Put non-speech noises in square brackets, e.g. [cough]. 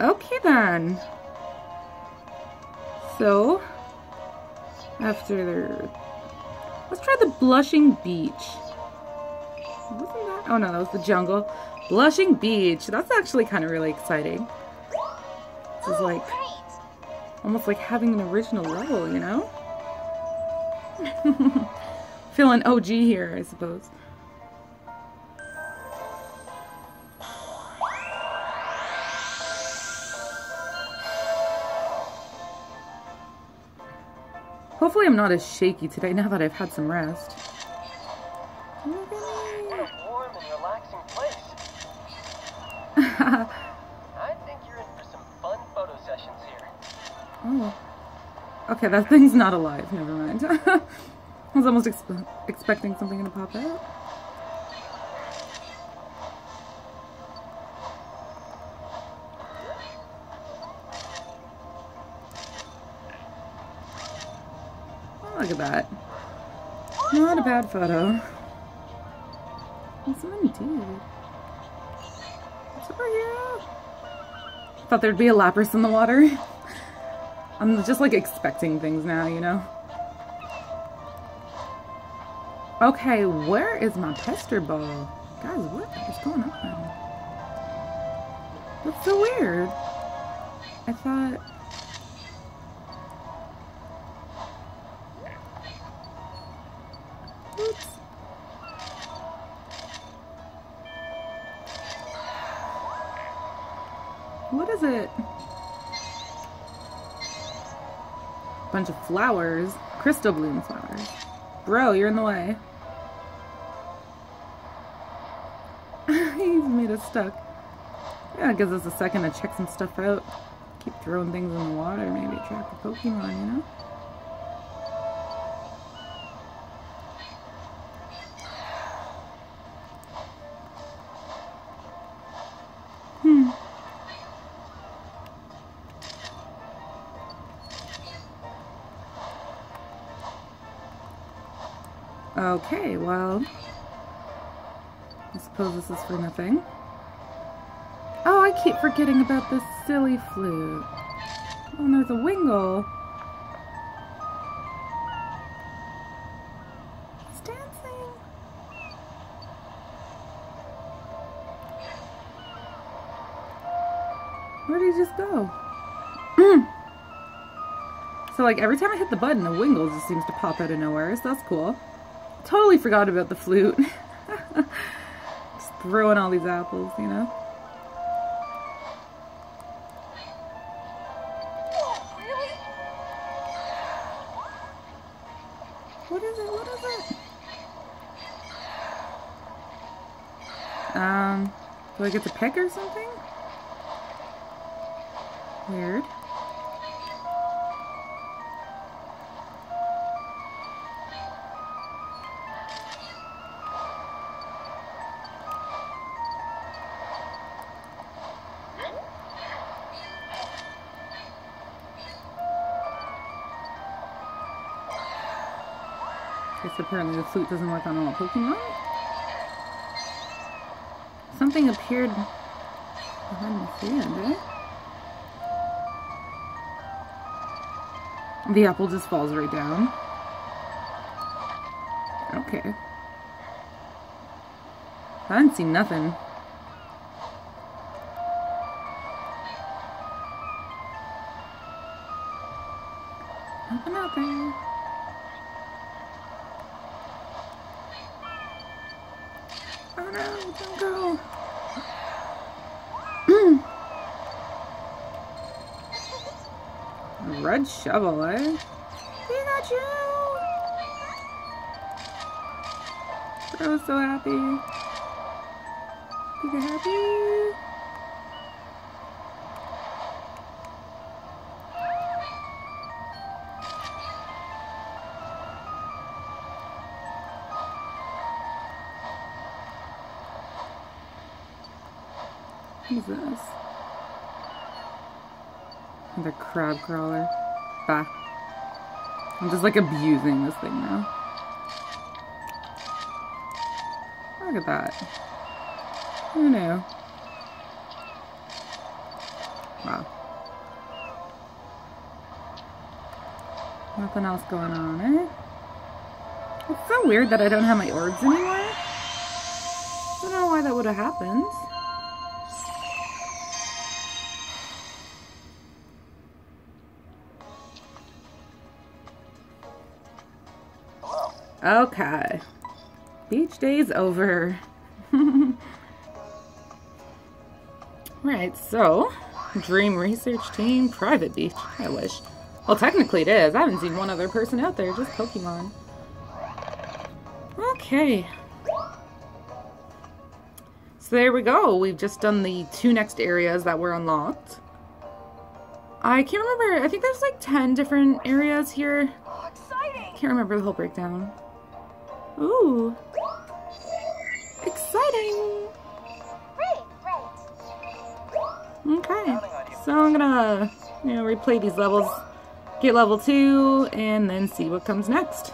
Okay then. So, after. Let's try the Blushing Beach. Oh no, that was the jungle. Blushing Beach. That's actually kind of really exciting. This is like almost like having an original level, you know? [laughs] Feeling OG here, I suppose. Hopefully I'm not as shaky today now that I've had some rest. [laughs] Oh. Okay, that thing's not alive. Never mind. [laughs] I was almost expe expecting something to pop out. Look at that. Not a bad photo. What's? Thought there'd be a Lapras in the water. I'm just like expecting things now, you know? Okay, where is my pester ball? Guys, what is going on? That's so weird. I thought... What is it? Bunch of flowers. Crystal bloom flowers. Bro, you're in the way. [laughs] He's made us stuck. Yeah, it gives us a second to check some stuff out. Keep throwing things in the water, maybe attract a Pokemon, you know? Okay, well, I suppose this is for nothing. Oh, I keep forgetting about this silly flute. Oh, and there's a Wingull. It's dancing. Where did he just go? Hmm. so, like, every time I hit the button, a Wingull just seems to pop out of nowhere, so that's cool. Totally forgot about the flute. [laughs] Just throwing all these apples, you know? What is it? What is it? Um, do I get to pick or something? Weird. Guess apparently the flute doesn't work on all Pokemon. Something appeared behind the sand, eh? The apple just falls right down. Okay. I didn't see nothing. Nothing out there. Oh don't go. Red shovel, eh? Pikachu! I was so happy. Pika happy? What is this? Another Crabrawler. Bah. I'm just like abusing this thing now. Look at that. Who knew? Wow. Nothing else going on, eh? It's so weird that I don't have my orbs anymore. I don't know why that would have happened. Okay. Beach day's over. [laughs] right, so Dream Research Team Private Beach. I wish. Well, technically it is. I haven't seen one other person out there, just Pokemon. Okay. So there we go. We've just done the two next areas that were unlocked. I can't remember. I think there's like 10 different areas here. Oh, exciting! Can't remember the whole breakdown. Ooh. Exciting. Okay. So I'm gonna, you know, replay these levels, get level two, and then see what comes next.